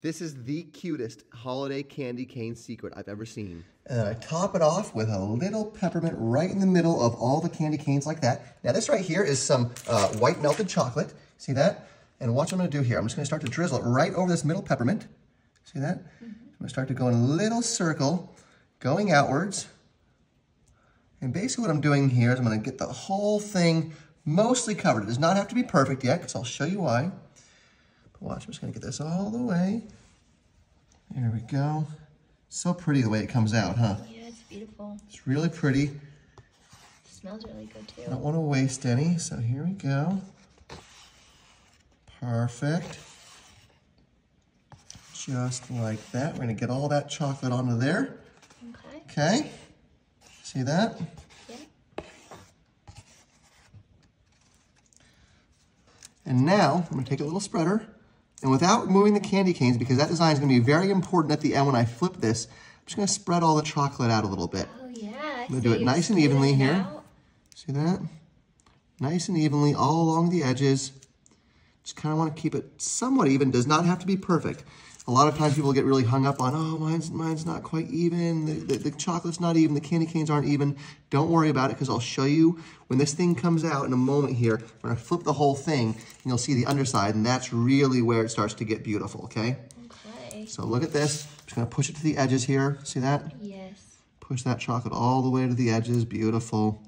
This is the cutest holiday candy cane secret I've ever seen. And I top it off with a little peppermint right in the middle of all the candy canes like that. Now this right here is some uh, white melted chocolate. See that? And watch what I'm gonna do here. I'm just gonna start to drizzle it right over this middle peppermint. See that? Mm -hmm. I'm gonna start to go in a little circle, going outwards. And basically what I'm doing here is I'm gonna get the whole thing mostly covered. It does not have to be perfect yet, because I'll show you why. Watch, I'm just gonna get this all the way. There we go. So pretty the way it comes out, huh? Yeah, it's beautiful. It's really pretty. It smells really good too. I don't want to waste any, so here we go. Perfect. Just like that. We're gonna get all that chocolate onto there. Okay. Okay. See that? Yeah. And now, I'm gonna take a little spreader and without removing the candy canes, because that design is going to be very important at the end when I flip this, I'm just going to spread all the chocolate out a little bit. Oh, yeah. I'm going to do it nice and evenly here. See that? Nice and evenly all along the edges. Just kind of want to keep it somewhat even. Does not have to be perfect. A lot of times people get really hung up on, oh, mine's, mine's not quite even, the, the, the chocolate's not even, the candy canes aren't even. Don't worry about it because I'll show you when this thing comes out in a moment here, when I flip the whole thing, and you'll see the underside, and that's really where it starts to get beautiful, okay? Okay. So look at this. I'm just gonna push it to the edges here. See that? Yes. Push that chocolate all the way to the edges. Beautiful,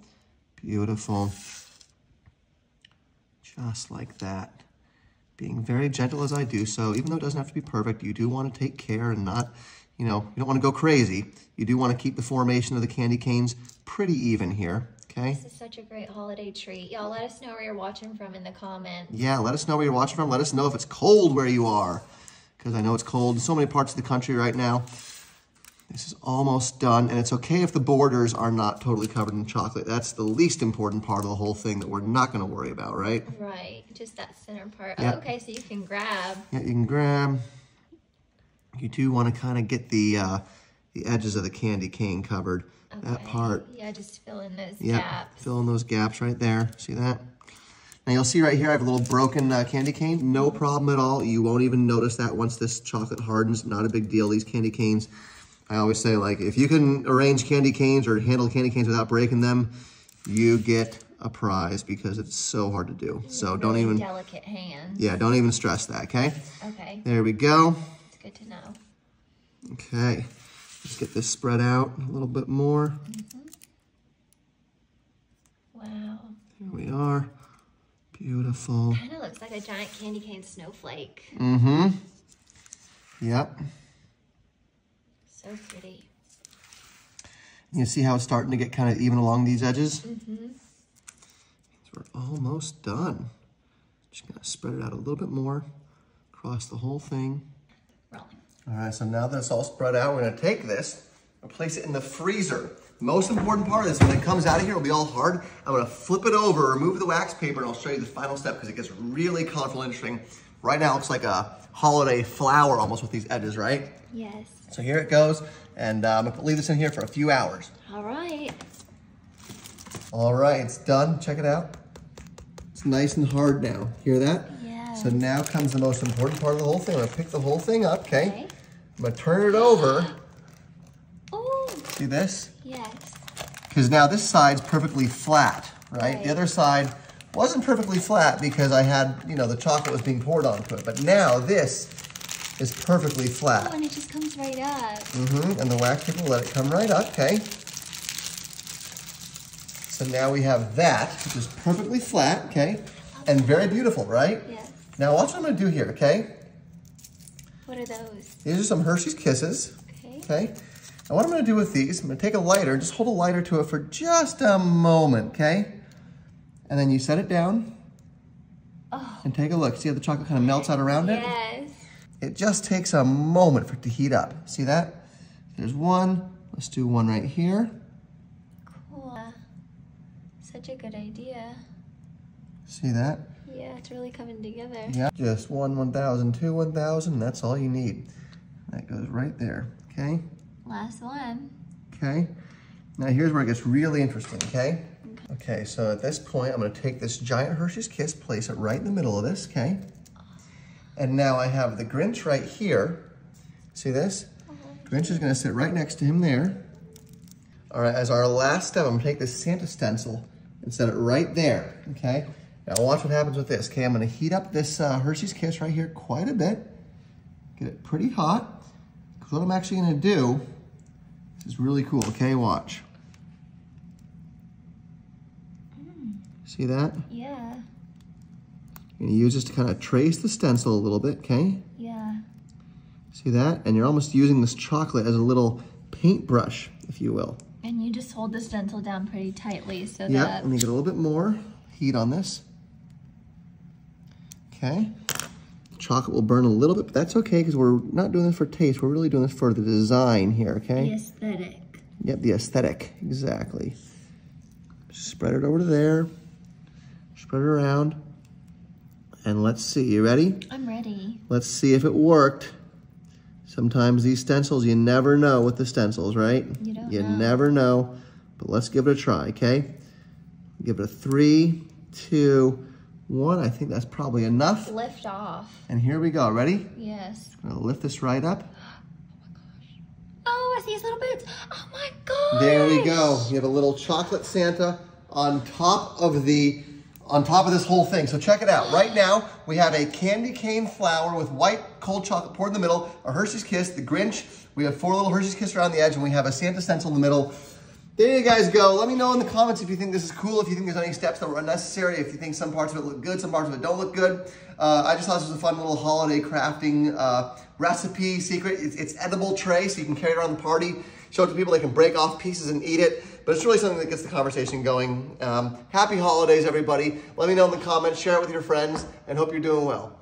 beautiful. Just like that being very gentle as I do so. Even though it doesn't have to be perfect, you do want to take care and not, you know, you don't want to go crazy. You do want to keep the formation of the candy canes pretty even here, okay? This is such a great holiday treat. Y'all let us know where you're watching from in the comments. Yeah, let us know where you're watching from. Let us know if it's cold where you are, because I know it's cold in so many parts of the country right now. This is almost done, and it's okay if the borders are not totally covered in chocolate. That's the least important part of the whole thing that we're not going to worry about, right? Right, just that center part. Yep. Oh, okay, so you can grab. Yeah, you can grab. You do want to kind of get the uh, the edges of the candy cane covered. Okay. That part. Yeah, just fill in those yep, gaps. fill in those gaps right there. See that? Now you'll see right here I have a little broken uh, candy cane. No problem at all. You won't even notice that once this chocolate hardens. Not a big deal. These candy canes I always say, like, if you can arrange candy canes or handle candy canes without breaking them, you get a prize because it's so hard to do. So really don't even delicate hands. Yeah, don't even stress that, okay? Okay. There we go. It's good to know. Okay. Let's get this spread out a little bit more. Mm -hmm. Wow. Here we are. Beautiful. Kind of looks like a giant candy cane snowflake. Mm-hmm. Yep. So pretty. You see how it's starting to get kind of even along these edges? Mm-hmm. we're almost done. Just gonna spread it out a little bit more across the whole thing. Rolling. All right, so now that it's all spread out, we're gonna take this and place it in the freezer. Most important part is when it comes out of here, it'll be all hard. I'm gonna flip it over, remove the wax paper, and I'll show you the final step because it gets really colorful and interesting. Right now, it looks like a holiday flower almost with these edges, right? Yes. So here it goes, and uh, I'm gonna leave this in here for a few hours. All right. All right, it's done. Check it out. It's nice and hard now. Hear that? Yeah. So now comes the most important part of the whole thing. I'm gonna pick the whole thing up, okay? okay. I'm gonna turn it over. Oh. See this? Yes. Because now this side's perfectly flat, right? right? The other side wasn't perfectly flat because I had, you know, the chocolate was being poured onto it. But now this is perfectly flat. Oh, and it just comes right up. Mm-hmm, and the wax paper will let it come right up, okay? So now we have that, which is perfectly flat, okay? And very beautiful, right? Yes. Now watch what I'm gonna do here, okay? What are those? These are some Hershey's Kisses. Okay. Okay. Now what I'm gonna do with these, I'm gonna take a lighter, just hold a lighter to it for just a moment, okay? And then you set it down. Oh. And take a look. See how the chocolate kind of melts out around yes. it? Yes. It just takes a moment for it to heat up. See that? There's one. Let's do one right here. Cool. Such a good idea. See that? Yeah, it's really coming together. Yeah, just one 1,000, two 1,000, that's all you need. That goes right there, okay? Last one. Okay. Now here's where it gets really interesting, okay? Okay, so at this point, I'm gonna take this giant Hershey's Kiss, place it right in the middle of this, okay? And now I have the Grinch right here. See this? Grinch is gonna sit right next to him there. All right, as our last step, I'm gonna take this Santa stencil and set it right there, okay? Now watch what happens with this, okay? I'm gonna heat up this uh, Hershey's Kiss right here quite a bit. Get it pretty hot. Because what I'm actually gonna do, this is really cool, okay? Watch. See that? Yeah. You're gonna use this to kind of trace the stencil a little bit, okay? Yeah. See that? And you're almost using this chocolate as a little paintbrush, if you will. And you just hold the stencil down pretty tightly so Yep, that let me get a little bit more heat on this. Okay. Chocolate will burn a little bit, but that's okay because we're not doing this for taste. We're really doing this for the design here, okay? the aesthetic. Yep, the aesthetic, exactly. Spread it over to there. Spread it around. And let's see, you ready? I'm ready. Let's see if it worked. Sometimes these stencils, you never know with the stencils, right? You don't You know. never know, but let's give it a try, okay? Give it a three, two, one. I think that's probably enough. Lift off. And here we go, ready? Yes. I'm gonna lift this right up. Oh, my gosh. Oh, I see his little boots. Oh my god. There we go. You have a little chocolate Santa on top of the on top of this whole thing. So check it out. Right now, we have a candy cane flower with white cold chocolate poured in the middle, a Hershey's Kiss, the Grinch. We have four little Hershey's Kiss around the edge, and we have a Santa stencil in the middle. There you guys go. Let me know in the comments if you think this is cool, if you think there's any steps that were unnecessary, if you think some parts of it look good, some parts of it don't look good. Uh, I just thought this was a fun little holiday crafting uh, recipe secret. It's, it's edible tray, so you can carry it around the party, show it to people, they can break off pieces and eat it. But it's really something that gets the conversation going. Um, happy holidays, everybody. Let me know in the comments, share it with your friends, and hope you're doing well.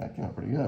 That came out pretty good.